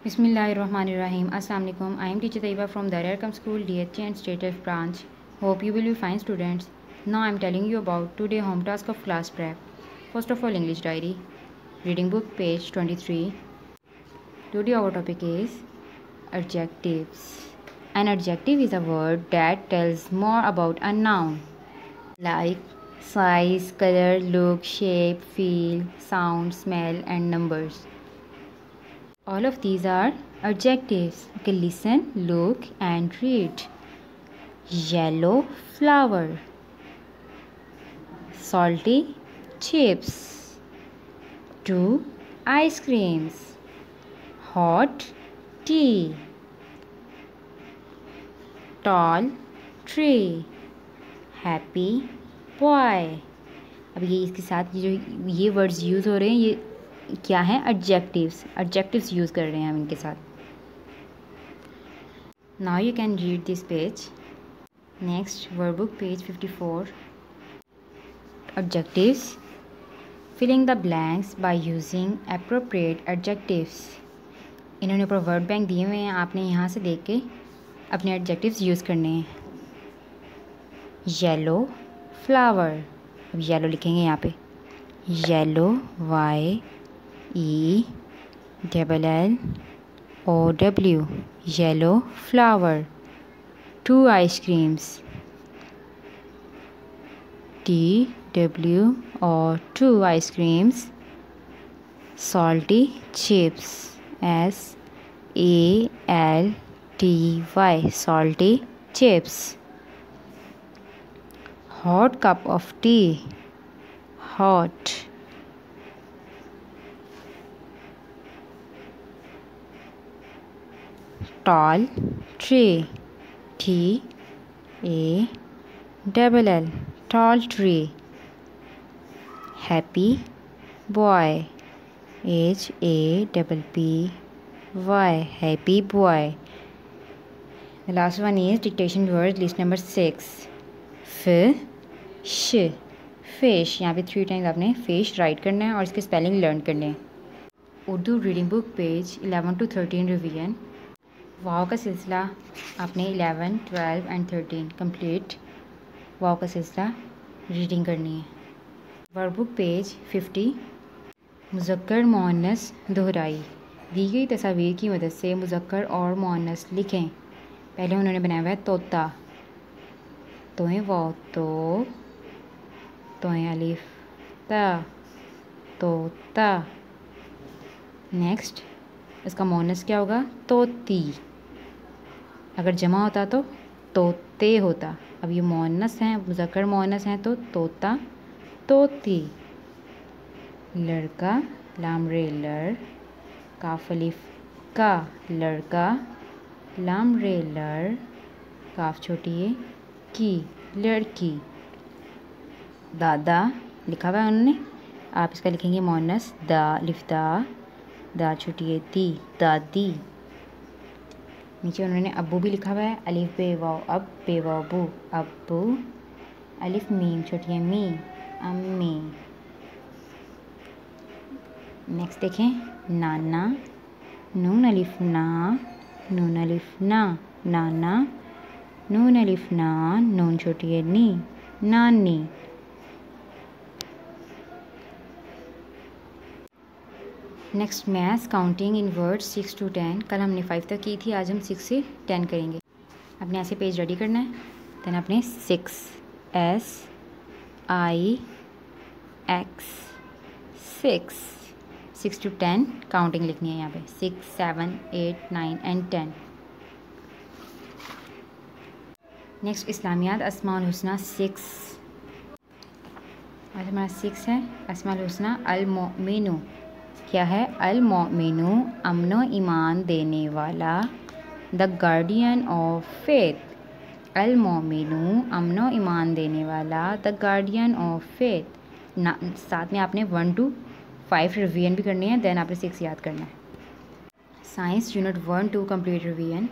Bismillahirrahmanirrahim. Assalamualaikum. I am teacher Taiba from Darul Arqam School, DHA and State F branch. Hope you will be fine students. Now I am telling you about today home task of class prep. First of all English diary. Reading book page 23. Today our topic is adjectives. An adjective is a word that tells more about a noun like size, color, look, shape, feel, sound, smell and numbers. All of these are adjectives. Okay, listen, look and read. Yellow flower. Salty chips. Two ice creams. Hot tea. Tall tree. Happy boy अब ये इसके साथ ये जो ये words use हो रहे हैं ये क्या है एडजेक्टिव्स एडजेक्टिव्स यूज़ कर रहे हैं हम इनके साथ। Now you can read this page next word book page fifty four adjectives filling the blanks by using appropriate adjectives इन्होंने ऊपर वर्ड बैंक दिए हुए हैं, आपने यहाँ से देख के अपने एडजेक्टिव्स यूज़ करने हैं। येलो फ्लावर अब येलो लिखेंगे यहाँ पे। Yellow Y E double L O W yellow flower. Two ice creams. T W O two ice creams. Salty chips. S A L T Y salty chips. Hot cup of tea. Hot. Tall tree t a double l tall tree happy boy h a double p y happy boy the last one is dictation words list number 6 fish श fish यहाँ पे three times आपने fish write करना है और इसके spelling learn करने हैं Urdu reading book page eleven to thirteen revision वाव का सिलसिला आपने eleven, twelve and thirteen complete वाव का सिलसिला रीडिंग करनी है। वर्क बुक पेज फिफ्टी मुजक्कर मोनस दोहराई। दी गई तस्वीर की मदद से मुजक्कर और मोनस लिखें। पहले उन्होंने बनाया हुआ है तोता। तो है वो तो तो अलिफ, ता, तोता। नेक्स्ट इसका मोनस क्या होगा? तोती। अगर जमा होता तो तोते होता। अब ये मोनस हैं मुजक्र मोनस हैं तो तोता, तोती। लड़का, लामरे लड़। काफ अलिफ का लड़का, लामरे लड़। काफ छोटी की, लड़की। दादा, लिखा हुआ है उन्होंने। आप इसका लिखेंगे मोनस दा लिफ्ता दा दा छुट्टी दी, दादी। नीचे उन्होंने अबू भी लिखा हुआ है, अलिफ बे वाओ, अब बे वाओ बू, अब्बू, अलिफ मीम, छोटी मी अम्मी। नेक्स्ट देखें, नाना, नून अलिफ ना, नून अलिफ ना, नाना, नून अलिफ ना, नून छोटी है नी नानी। Next maths counting in word six to ten कल हमने फाइव तक की थी, आज हम सिक्स से टेन करेंगे। अपने ऐसे पेज रेडी करना है? देन अपने six S I X six six to ten counting लिखनी है यहाँ पे। Six seven eight nine and ten next इस्लामियात असमाल हुसना सिक्स आज हमारा सिक्स है। असमाल हुसना, अलमोमिनु। क्या है? अलमोमिनु अमनो ईमान देने वाला द गार्डियन ऑफ़ फेथ अल अलमोमिनु अमनो ईमान देने वाला द गार्डियन ऑफ़ फेथ साथ में आपने वन टू फाइव रिवीजन भी करनी है देन आपने सिक्स याद करना है। Science unit one two complete revision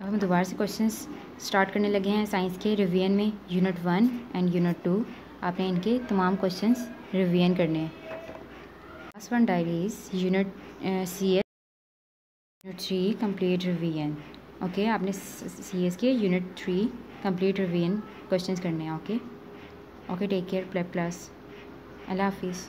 अब हम दोबारा से क्वेश्चंस स्टार्ट करने लगे हैं साइंस के रिवीजन में unit one and unit two आपने इनके तमाम क्वेश्चंस रिवीजन करने हैं। Class 1 diaries, Unit uh, CS unit three complete revision okay आपने सी एस के unit three complete revision questions करने हैं ओके ओके टेक केयर प्ले प्लस अल्लाह हाफिज़.